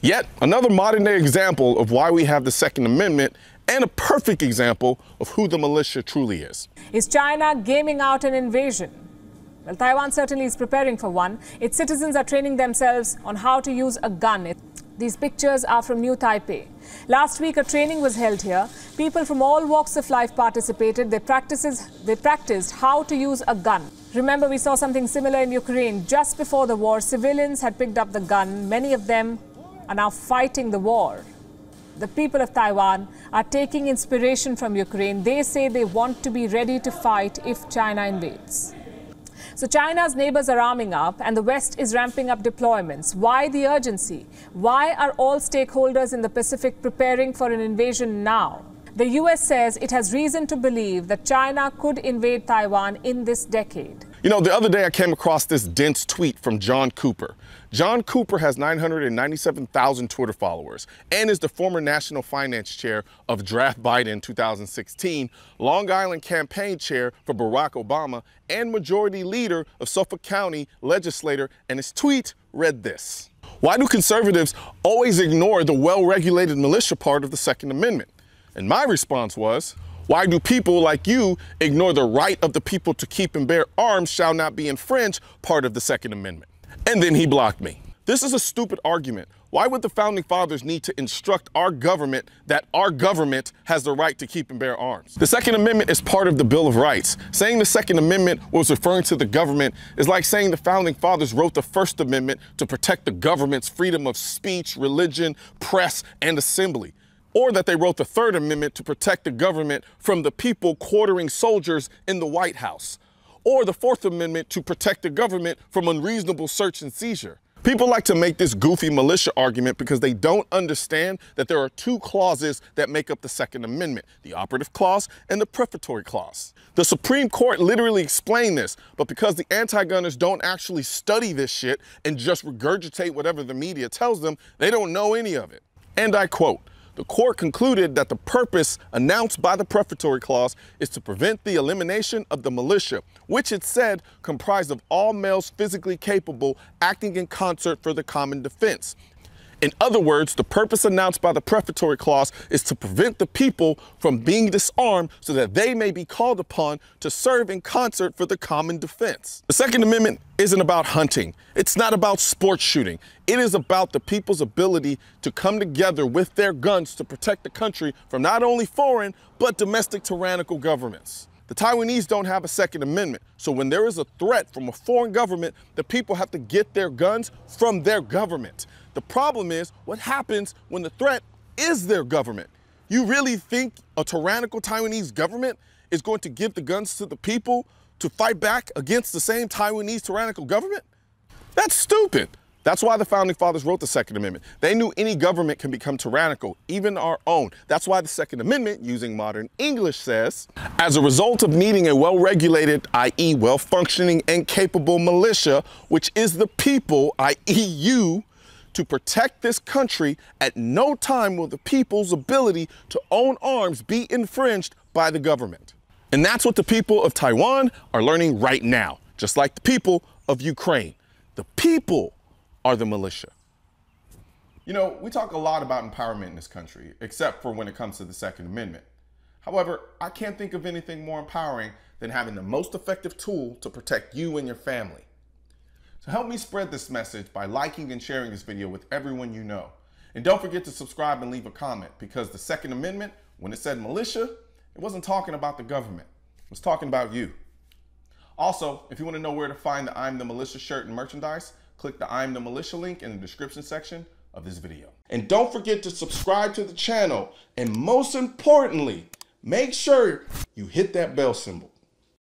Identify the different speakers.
Speaker 1: Yet another modern day example of why we have the Second Amendment and a perfect example of who the militia truly is.
Speaker 2: Is China gaming out an invasion? Well, Taiwan certainly is preparing for one. Its citizens are training themselves on how to use a gun. These pictures are from New Taipei. Last week, a training was held here. People from all walks of life participated. They, practices, they practiced how to use a gun. Remember, we saw something similar in Ukraine. Just before the war, civilians had picked up the gun. Many of them are now fighting the war. The people of Taiwan are taking inspiration from Ukraine. They say they want to be ready to fight if China invades. So China's neighbors are arming up and the West is ramping up deployments. Why the urgency? Why are all stakeholders in the Pacific preparing for an invasion now? The US says it has reason to believe that China could invade Taiwan in this decade.
Speaker 1: You know, the other day I came across this dense tweet from Jon Cooper. Jon Cooper has 997,000 Twitter followers and is the former national finance chair of Draft Biden 2016, Long Island campaign chair for Barack Obama, and majority leader of Suffolk County legislator. And his tweet read this Why do conservatives always ignore the well regulated militia part of the Second Amendment? And my response was, why do people like you ignore the right of the people to keep and bear arms shall not be infringed part of the Second Amendment? And then he blocked me. This is a stupid argument. Why would the founding fathers need to instruct our government that our government has the right to keep and bear arms? The Second Amendment is part of the Bill of Rights. Saying the Second Amendment was referring to the government is like saying the founding fathers wrote the First Amendment to protect the government's freedom of speech, religion, press, and assembly. Or that they wrote the Third Amendment to protect the government from the people quartering soldiers in the White House or the Fourth Amendment to protect the government from unreasonable search and seizure. People like to make this goofy militia argument because they don't understand that there are two clauses that make up the Second Amendment, the operative clause and the prefatory clause. The Supreme Court literally explained this, but because the anti-gunners don't actually study this shit and just regurgitate whatever the media tells them, they don't know any of it. And I quote, the court concluded that the purpose announced by the prefatory clause is to prevent the elimination of the militia, which it said comprised of all males physically capable acting in concert for the common defense. In other words, the purpose announced by the prefatory clause is to prevent the people from being disarmed so that they may be called upon to serve in concert for the common defense. The Second Amendment isn't about hunting. It's not about sports shooting. It is about the people's ability to come together with their guns to protect the country from not only foreign, but domestic tyrannical governments. The Taiwanese don't have a Second Amendment, so when there is a threat from a foreign government, the people have to get their guns from their government. The problem is what happens when the threat is their government. You really think a tyrannical Taiwanese government is going to give the guns to the people to fight back against the same Taiwanese tyrannical government? That's stupid. That's why the founding fathers wrote the Second Amendment. They knew any government can become tyrannical, even our own. That's why the Second Amendment, using modern English, says, as a result of needing a well-regulated, i.e. well-functioning and capable militia, which is the people, i.e. you, to protect this country, at no time will the people's ability to own arms be infringed by the government. And that's what the people of Taiwan are learning right now, just like the people of Ukraine. The people are the militia. You know, we talk a lot about empowerment in this country, except for when it comes to the Second Amendment. However, I can't think of anything more empowering than having the most effective tool to protect you and your family. So help me spread this message by liking and sharing this video with everyone you know. And don't forget to subscribe and leave a comment because the Second Amendment, when it said militia, it wasn't talking about the government. It was talking about you. Also, if you want to know where to find the I'm the Militia shirt and merchandise, click the I'm the Militia link in the description section of this video. And don't forget to subscribe to the channel. And most importantly, make sure you hit that bell symbol.